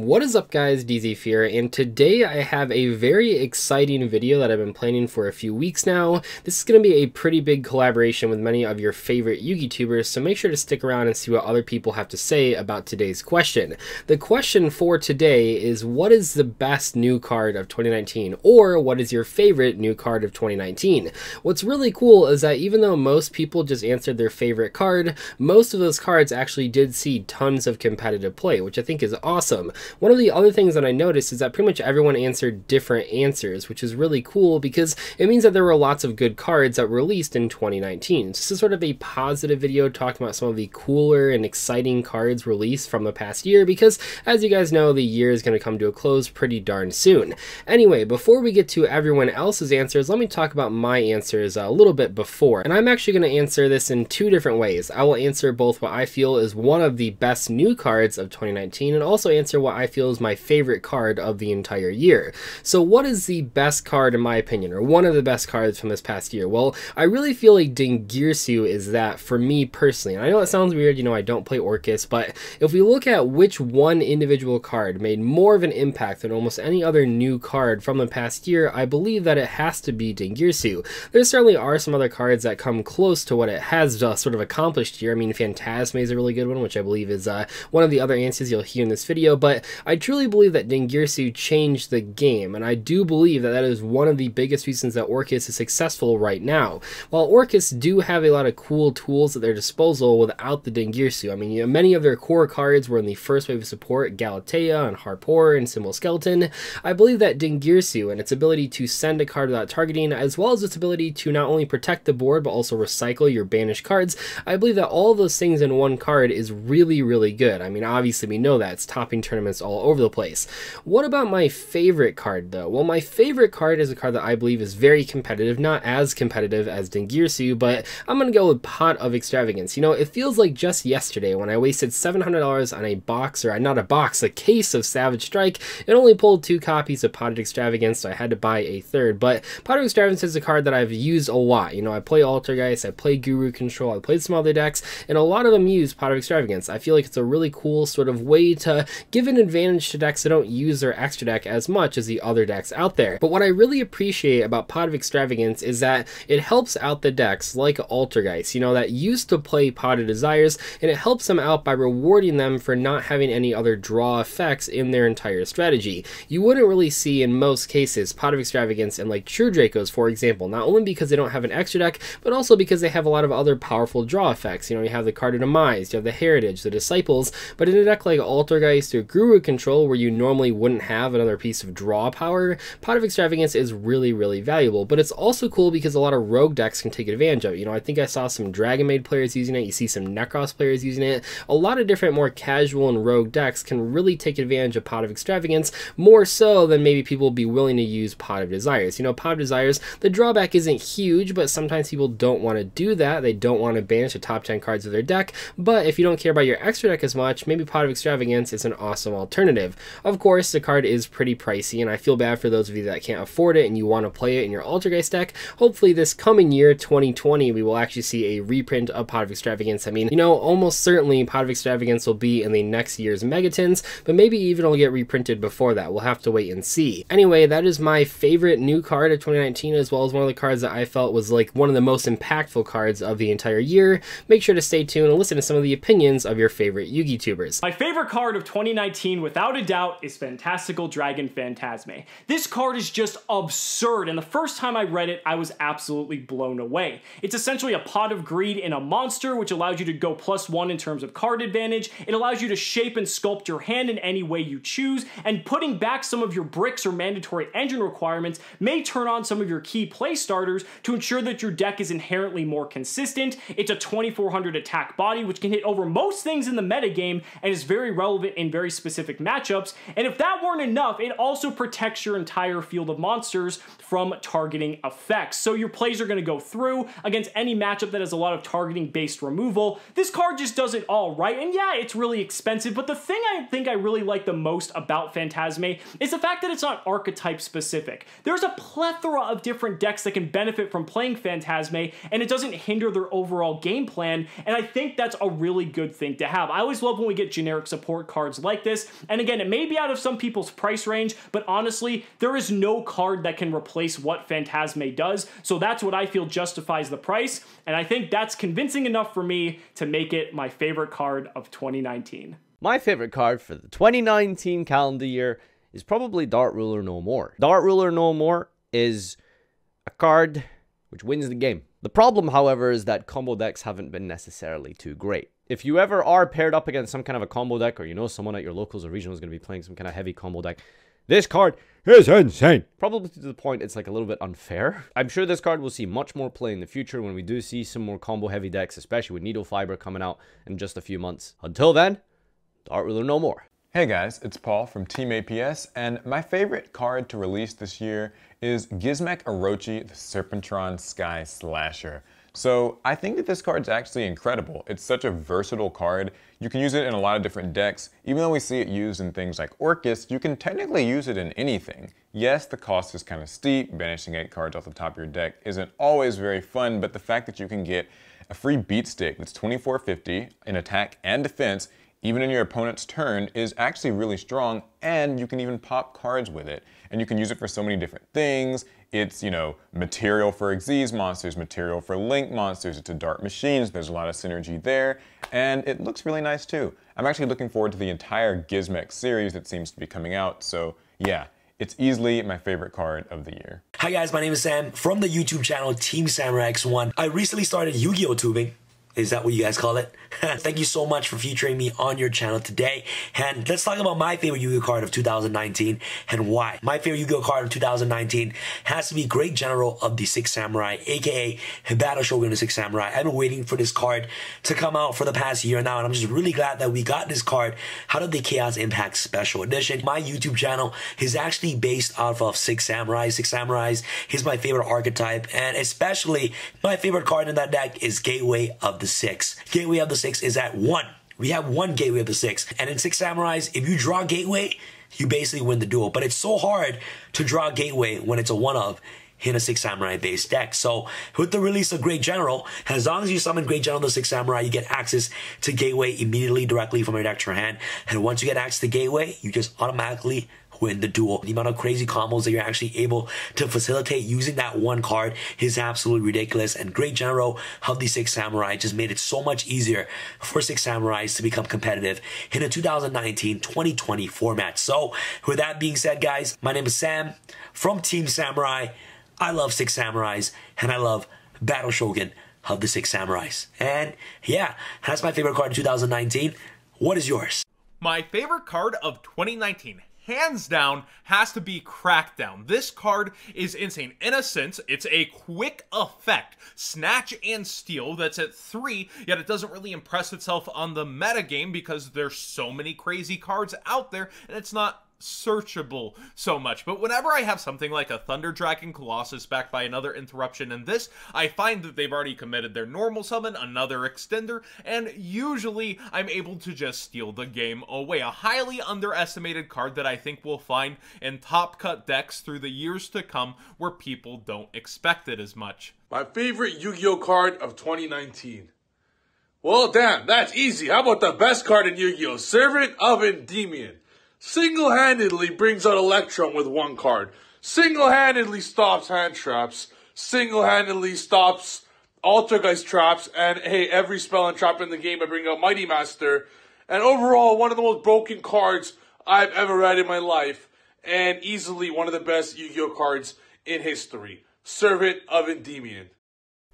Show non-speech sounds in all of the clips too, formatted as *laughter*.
What is up guys, Dzeeff, and today I have a very exciting video that I've been planning for a few weeks now. This is going to be a pretty big collaboration with many of your favorite Yu-Gi tubers, so make sure to stick around and see what other people have to say about today's question. The question for today is what is the best new card of 2019, or what is your favorite new card of 2019? What's really cool is that even though most people just answered their favorite card, most of those cards actually did see tons of competitive play, which I think is awesome. One of the other things that I noticed is that pretty much everyone answered different answers, which is really cool because it means that there were lots of good cards that were released in 2019. So this is sort of a positive video talking about some of the cooler and exciting cards released from the past year because as you guys know, the year is going to come to a close pretty darn soon. Anyway, before we get to everyone else's answers, let me talk about my answers a little bit before. And I'm actually going to answer this in two different ways. I will answer both what I feel is one of the best new cards of 2019 and also answer what I feel is my favorite card of the entire year. So what is the best card in my opinion, or one of the best cards from this past year? Well, I really feel like Dingirsu is that for me personally. And I know it sounds weird, you know, I don't play Orcust, but if we look at which one individual card made more of an impact than almost any other new card from the past year, I believe that it has to be Dingirsu. There certainly are some other cards that come close to what it has uh, sort of accomplished here. I mean, Phantasme is a really good one, which I believe is uh, one of the other answers you'll hear in this video, but I truly believe that Dingirsu changed the game, and I do believe that that is one of the biggest reasons that Orcust is successful right now. While Orcust do have a lot of cool tools at their disposal without the Dingirsu, I mean, you know, many of their core cards were in the first wave of support, Galatea and Harp Horror and Cymbal Skeleton. I believe that Dingirsu and its ability to send a card without targeting, as well as its ability to not only protect the board but also recycle your banished cards, I believe that all those things in one card is really, really good. I mean, obviously we know that it's topping tournaments all over the place. What about my favorite card though? Well, my favorite card is a card that I believe is very competitive, not as competitive as Dingirsu, but I'm gonna go with Pot of Extravagance. You know, it feels like just yesterday when I wasted $700 on a box, or not a box, a case of Savage Strike. It only pulled two copies of Pot of Extravagance, so I had to buy a third. But Pot of Extravagance is a card that I've used a lot. You know, I play Altergeist, I play Guru Control, I played some other decks, and a lot of them use Pot of Extravagance. I feel like it's a really cool sort of way to give an advantage to decks that don't use their extra deck as much as the other decks out there. But what I really appreciate about Pot of Extravagance is that it helps out the decks like Altergeist, you know, that used to play Pot of Desires, and it helps them out by rewarding them for not having any other draw effects in their entire strategy. You wouldn't really see in most cases Pot of Extravagance and like True Dracos, for example, not only because they don't have an extra deck, but also because they have a lot of other powerful draw effects. You know, you have the Card of Demise, you have the Heritage, the Disciples, but in a deck like Altergeist or Guru Control, where you normally wouldn't have another piece of draw power, Pot of Extravagance is really, really valuable. But it's also cool because a lot of rogue decks can take advantage of it. You know, I think I saw some Dragon Maid players using it, you see some Nekroz players using it. A lot of different more casual and rogue decks can really take advantage of Pot of Extravagance, more so than maybe people will be willing to use Pot of Desires. You know, Pot of Desires, the drawback isn't huge, but sometimes people don't want to do that. They don't want to banish the top 10 cards of their deck, but if you don't care about your extra deck as much, maybe Pot of Extravagance is an awesome alternative. Of course, the card is pretty pricey, and I feel bad for those of you that can't afford it and you want to play it in your Altergeist deck. Hopefully this coming year, 2020, we will actually see a reprint of Pot of Extravagance. I mean, you know, almost certainly Pot of Extravagance will be in the next year's Mega Tins, but maybe even it'll get reprinted before that. We'll have to wait and see. Anyway, that is my favorite new card of 2019, as well as one of the cards that I felt was like one of the most impactful cards of the entire year. Make sure to stay tuned and listen to some of the opinions of your favorite Yu-Gi tubers. My favorite card of 2019, without a doubt, is Fantastical Dragon Phantasme. This card is just absurd, and the first time I read it, I was absolutely blown away. It's essentially a pot of greed in a monster, which allows you to go plus one in terms of card advantage. It allows you to shape and sculpt your hand in any way you choose, and putting back some of your bricks or mandatory engine requirements may turn on some of your key play starters to ensure that your deck is inherently more consistent. It's a 2400 attack body, which can hit over most things in the metagame and is very relevant in very specific matchups. And if that weren't enough, it also protects your entire field of monsters from targeting effects. So your plays are going to go through against any matchup that has a lot of targeting based removal. This card just does it all right. And yeah, it's really expensive, but the thing I think I really like the most about Phantasme is the fact that it's not archetype specific. There's a plethora of different decks that can benefit from playing Phantasme, and it doesn't hinder their overall game plan, and I think that's a really good thing to have. I always love when we get generic support cards like this, this. And again, it may be out of some people's price range, but honestly, there is no card that can replace what Phantasme does. So that's what I feel justifies the price. And I think that's convincing enough for me to make it my favorite card of 2019. My favorite card for the 2019 calendar year is probably Dark Ruler No More. Dark Ruler No More is a card which wins the game. The problem, however, is that combo decks haven't been necessarily too great. If you ever are paired up against some kind of a combo deck, or you know someone at your locals or regional is going to be playing some kind of heavy combo deck, this card is insane. Probably to the point it's like a little bit unfair. I'm sure this card will see much more play in the future when we do see some more combo heavy decks, especially with Needle Fiber coming out in just a few months. Until then, Dark Ruler no more. Hey guys, it's Paul from Team APS, and my favorite card to release this year is Gizmek Orochi, the Serpentron Sky Slasher. So I think that this card's actually incredible. It's such a versatile card. You can use it in a lot of different decks. Even though we see it used in things like Orcust, you can technically use it in anything. Yes, the cost is kind of steep. Banishing 8 cards off the top of your deck isn't always very fun, but the fact that you can get a free beat stick that's 2450 in attack and defense even in your opponent's turn, is actually really strong, and you can even pop cards with it. And you can use it for so many different things. It's, you know, material for Xyz monsters, material for Link monsters, it's a Dark Machines, there's a lot of synergy there, and it looks really nice too. I'm actually looking forward to the entire Gizmek series that seems to be coming out, so yeah, it's easily my favorite card of the year. Hi guys, my name is Sam from the YouTube channel Team Samurai X1. I recently started Yu-Gi-Oh! tubing is that what you guys call it? *laughs* Thank you so much for featuring me on your channel today. And let's talk about my favorite Yu-Gi-Oh card of 2019 and why. My favorite Yu-Gi-Oh card of 2019 has to be Great General of the Six Samurai, aka Battle Shogun of the Six Samurai. I've been waiting for this card to come out for the past year now, and I'm just really glad that we got this card out of the Chaos Impact Special Edition. My YouTube channel is actually based off of Six Samurai. Six Samurais is my favorite archetype, and especially my favorite card in that deck is Gateway of the Six. Gateway of the Six is at one. We have one Gateway of the Six. And in Six Samurais, if you draw Gateway, you basically win the duel. But it's so hard to draw Gateway when it's a one of in a Six Samurai based deck. So with the release of Great General, as long as you summon Great General the Six Samurai, you get access to Gateway immediately directly from your deck to your hand. And once you get access to Gateway, you just automatically win the duel. The amount of crazy combos that you're actually able to facilitate using that one card is absolutely ridiculous. And Great General of the Six Samurai just made it so much easier for Six Samurais to become competitive in a 2019-2020 format. So with that being said, guys, my name is Sam from Team Samurai. I love Six Samurais and I love Battle Shogun of the Six Samurais. And yeah, that's my favorite card in 2019. What is yours? My favorite card of 2019 hands down has to be Crackdown. This card is insane. In a sense, it's a quick effect. Snatch and Steal that's at 3, yet it doesn't really impress itself on the metagame because there's so many crazy cards out there and it's not searchable so much. But whenever I have something like a Thunder Dragon Colossus backed by another interruption in this, I find that they've already committed their normal summon, another extender, and usually I'm able to just steal the game away. A highly underestimated card that I think we'll find in top cut decks through the years to come where people don't expect it as much. My favorite Yu-Gi-Oh card of 2019. Well, damn, that's easy. How about the best card in Yu-Gi-Oh? Servant of Endymion single-handedly brings out Electrum with one card, single-handedly stops hand traps, single-handedly stops Altergeist traps, and hey, every spell and trap in the game I bring out Mighty Master, and overall one of the most broken cards I've ever read in my life, and easily one of the best Yu-Gi-Oh cards in history. Servant of Endymion.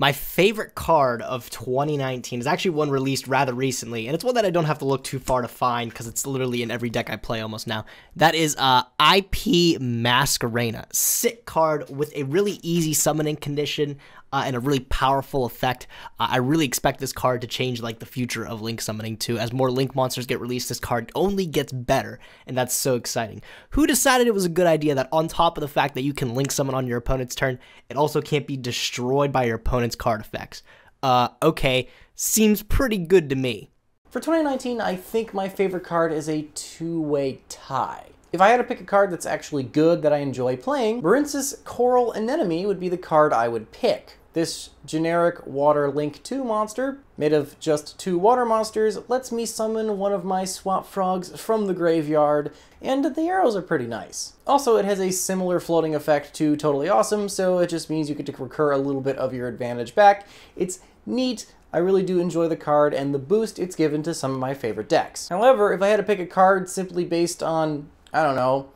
My favorite card of 2019 is actually one released rather recently, and it's one that I don't have to look too far to find because it's literally in every deck I play almost now. That is uh, IP Masquerena. Sick card with a really easy summoning condition uh, and a really powerful effect. Uh, I really expect this card to change like the future of Link summoning too. As more Link monsters get released, this card only gets better, and that's so exciting. Who decided it was a good idea that on top of the fact that you can Link summon on your opponent's turn, it also can't be destroyed by your opponent's card effects? Uh, okay, seems pretty good to me. For 2019, I think my favorite card is a two-way tie. If I had to pick a card that's actually good that I enjoy playing, Marincess Coral Anemone would be the card I would pick. This generic Water Link 2 monster, made of just two water monsters, lets me summon one of my swap frogs from the graveyard, and the arrows are pretty nice. Also, it has a similar floating effect to Toadally Awesome, so it just means you get to recur a little bit of your advantage back. It's neat, I really do enjoy the card and the boost it's given to some of my favorite decks. However, if I had to pick a card simply based on, I don't know,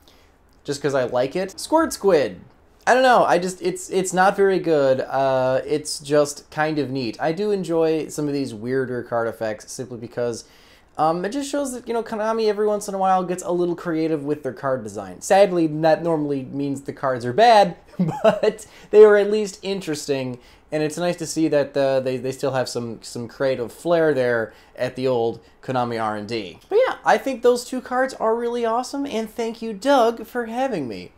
just because I like it, Squirt Squid. I don't know. I just it's it's not very good. Uh, it's just kind of neat. I do enjoy some of these weirder card effects simply because um, it just shows that you know Konami every once in a while gets a little creative with their card design. Sadly, that normally means the cards are bad, *laughs* but they are at least interesting, and it's nice to see that uh, they they still have some some creative flair there at the old Konami R and D. But yeah, I think those two cards are really awesome, and thank you, Doug, for having me.